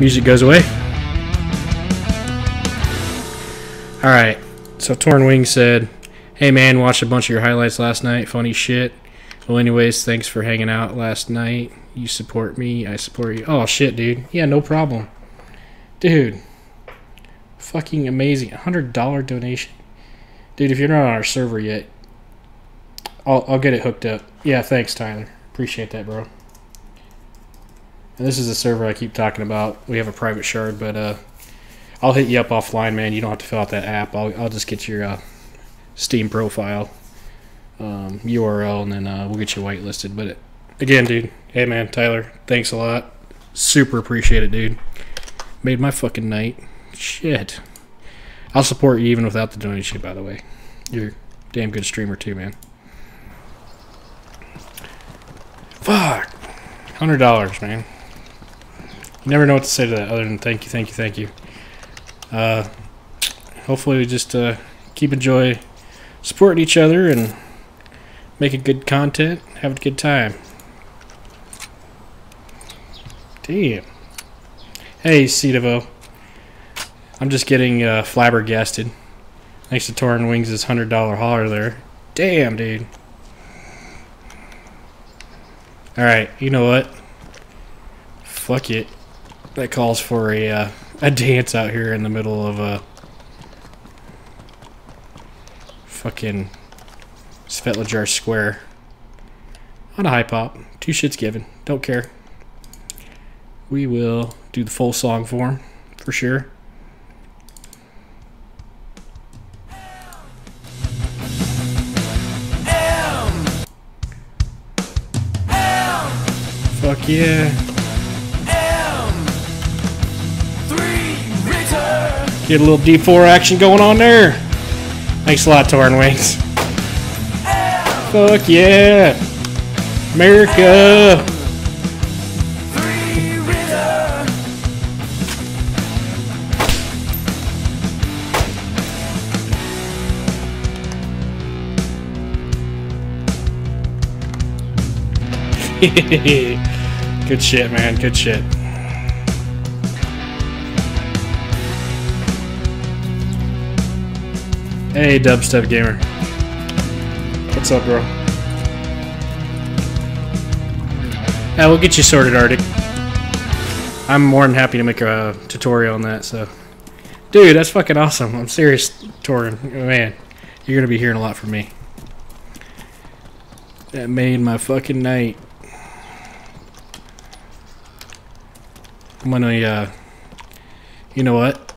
Music goes away. Alright, so Tornwing said, Hey man, watched a bunch of your highlights last night. Funny shit. Well, anyways, thanks for hanging out last night. You support me, I support you. Oh shit, dude. Yeah, no problem. Dude. Fucking amazing. $100 donation. Dude, if you're not on our server yet, I'll, I'll get it hooked up. Yeah, thanks, Tyler. Appreciate that, bro. And this is the server I keep talking about. We have a private shard, but uh, I'll hit you up offline, man. You don't have to fill out that app. I'll, I'll just get your uh, Steam profile um, URL, and then uh, we'll get you whitelisted. But again, dude, hey, man, Tyler, thanks a lot. Super appreciate it, dude. Made my fucking night. Shit. I'll support you even without the donation, by the way. You're a damn good streamer, too, man. Fuck. $100, man. Never know what to say to that other than thank you, thank you, thank you. Uh, hopefully we just uh, keep enjoy supporting each other and making good content, have a good time. Damn. Hey, Cedevo. I'm just getting uh, flabbergasted. Thanks to Tornwings' $100 hauler there. Damn, dude. Alright, you know what? Fuck it. That calls for a, uh, a dance out here in the middle of a fucking Svetlajar Square. On a high pop. Two shits given. Don't care. We will do the full song form for sure. Fuck yeah. Get a little D4 action going on there. Thanks a lot, Tornwings. Fuck yeah. America. Good shit, man. Good shit. Hey, Dubstep Gamer. What's up, bro? Yeah, we'll get you sorted, Arctic. I'm more than happy to make a tutorial on that, so. Dude, that's fucking awesome. I'm serious, Torin. Man, you're gonna be hearing a lot from me. That made my fucking night. I'm gonna, uh, you know what?